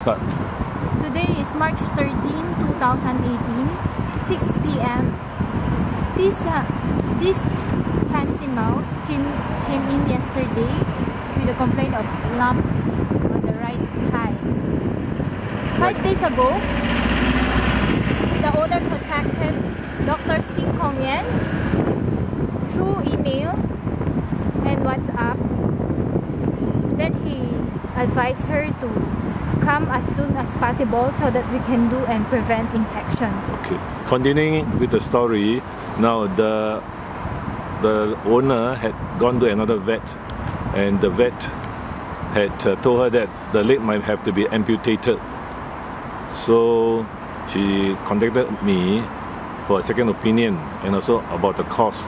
Start. Today is March 13, 2018, 6 p.m. This uh, this fancy mouse came came in yesterday with a complaint of lump on the right thigh. Five days ago, the owner contacted Dr. Sing Kong Yuen through email and WhatsApp. Then he advised her to come as soon as possible so that we can do and prevent infection. Okay. Continuing with the story, now the the owner had gone to another vet, and the vet had uh, told her that the leg might have to be amputated. So she contacted me for a second opinion and also about the cost.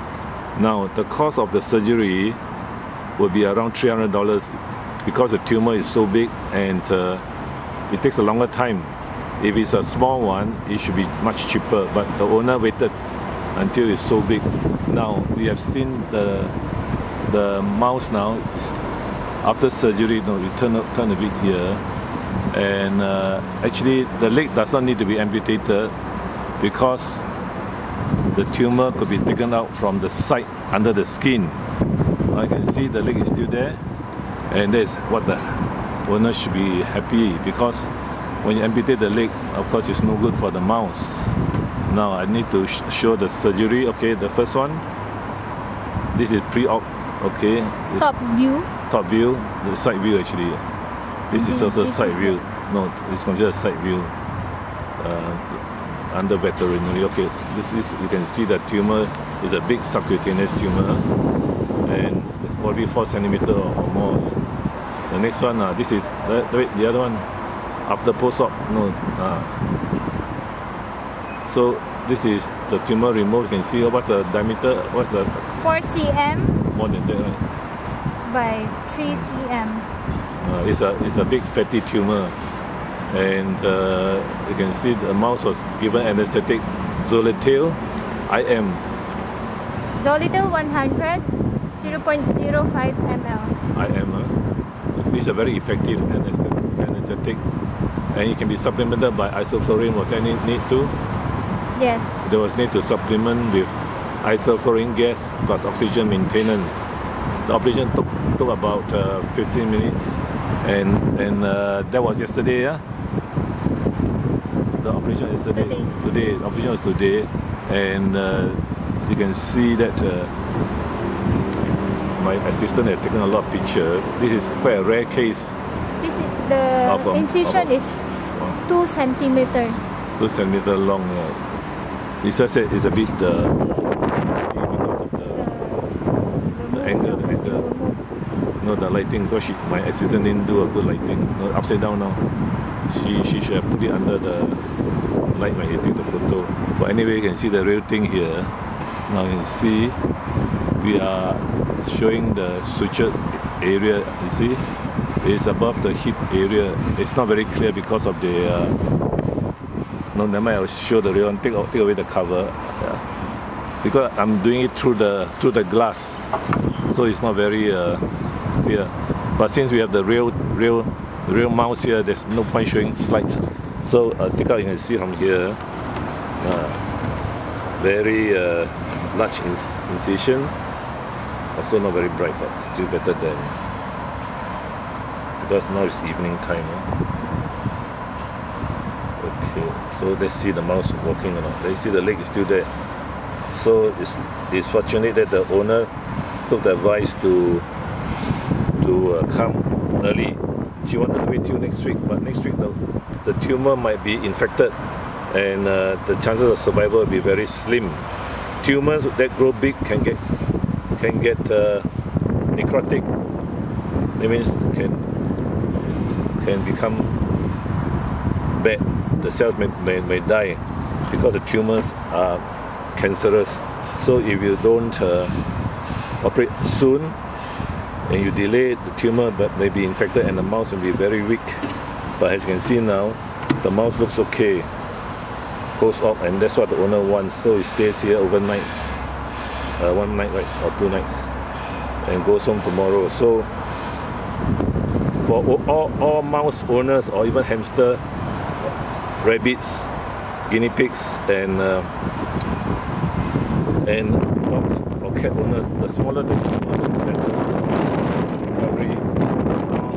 Now the cost of the surgery will be around three hundred dollars because the tumor is so big and uh, it takes a longer time. If it's a small one, it should be much cheaper. But the owner waited until it's so big. Now we have seen the the mouse now. After surgery, you turn up, turn a bit here, and uh, actually the leg does not need to be amputated because the tumor could be taken out from the side under the skin. I can see the leg is still there, and that's what the owner should be happy because when you amputate the leg, of course, it's no good for the mouse. Now I need to sh- show the surgery. Okay, the first one. This is pre-op. Okay, Top view. top view, the side view actually. This is Mhm, also this side is view. No, it's considered a side view. Uh, under veterinary. Okay, this is you can see the tumor is a big subcutaneous tumor, and it's probably four centimeter or more. The next one, uh, this is the, wait, the other one after post-op. No, uh, so this is the tumor removed. You can see what's the diameter. What's the 4 cm more than that, right? by 3 cm. Uh, it's a it's a big fatty tumor, and uh, you can see the mouse was given anesthetic Zoletil IM. Zoletil 100, 0.05 ml. IM. Uh, these are very effective anesthetic, anesthetic, and it can be supplemented by isoflurane. Was any need to? Yes. There was need to supplement with isoflurane gas plus oxygen maintenance. The operation took, took about uh, 15 minutes, and and uh, that was yesterday. Yeah. The operation yesterday. Today. Today. The operation was today, and uh, you can see that. My assistant had taken a lot of pictures. This is quite a rare case. This is, the of incision of is 2 centimeter. two centimeter long. Yeah. Lisa said it's a bit uh, because of the The angle, the angle. no the lighting because she, my assistant didn't do a good lighting. No, upside down now. She she should have put it under the light when he took the photo. But anyway, you can see the real thing here. Now you can see we are showing the sutured area. You see, it's above the hip area. It's not very clear because of the. Uh, no, never mind. I'll show the real one. Take, take away the cover. Yeah. Because I'm doing it through the through the glass, so it's not very uh, clear. But since we have the real real real mouse here, there's no point showing slides. So uh, take out. You can see from here. Uh, very uh, large inc- incision. Also not very bright, but still better than because now it's evening time. huh? Okay, so let's see the mouse walking or not. Let's see the leg is still there. So it's, it's fortunate that the owner took the advice to to uh, come early. She wanted to wait till next week, but next week the, the tumor might be infected and uh, the chances of survival will be very slim. Tumors that grow big can get can get uh, necrotic. That means can can become bad. The cells may, may, may die because the tumors are cancerous. So if you don't uh, operate soon and you delay the tumor but may be infected and the mouse will be very weak. But as you can see now, the mouse looks okay. Goes up and that's what the owner wants. So he stays here overnight. Uh, one night right or two nights and goes home tomorrow. So for all, all mouse owners or even hamster, rabbits, guinea pigs, and uh, and dogs or cat owners, the smaller the the better recovery, uh,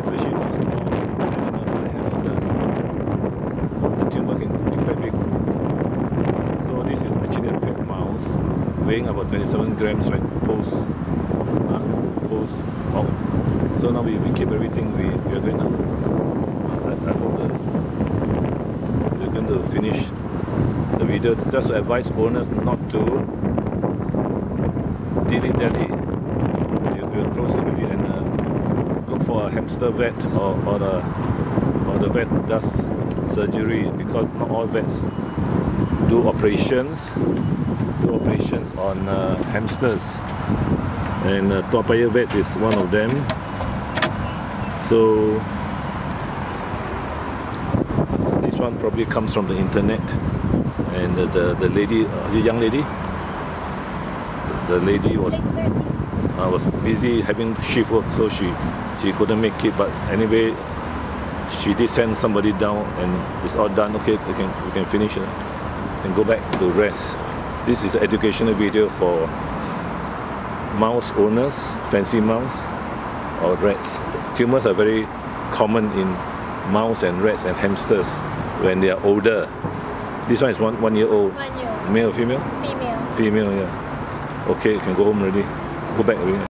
especially for small animals like hamsters. The tumor can be quite big. So this is actually a pet mouse, weighing about 27 grams, right? Post, uh, post out. So now we, we keep everything. We, we are going to. Uh, I, I hope that we're going to finish the video. Just to advise owners not to dilly dally. We, we're close already and uh, look for a hamster vet or, or the or the vet does surgery because not all vets do operations operations on uh, hamsters. And uh, Toa Vets is one of them. So this one probably comes from the internet. And the, the, the lady uh, the young lady? The lady was uh, was busy having shift work so she she couldn't make it. But anyway she did send somebody down and it's all done. Okay we can we can finish it. And go back to rest this is an educational video for mouse owners fancy mouse or rats. Tumors are very common in mouse and rats and hamsters when they are older. This one is one one year old. One year. male or female? Female. female yeah. Okay you can go home already. Go back already